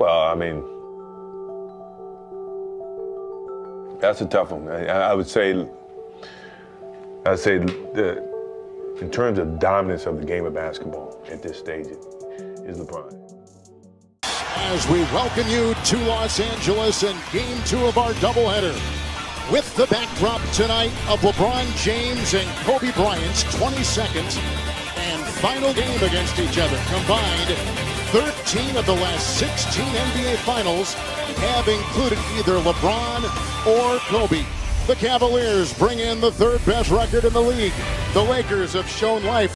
Well, I mean, that's a tough one. I, I would say, I'd say, the, in terms of dominance of the game of basketball at this stage, is LeBron. As we welcome you to Los Angeles and game two of our doubleheader. With the backdrop tonight of LeBron James and Kobe Bryant's 22nd and final game against each other. Combined, 13 of the last 16 NBA Finals have included either LeBron or Kobe. The Cavaliers bring in the third best record in the league. The Lakers have shown life.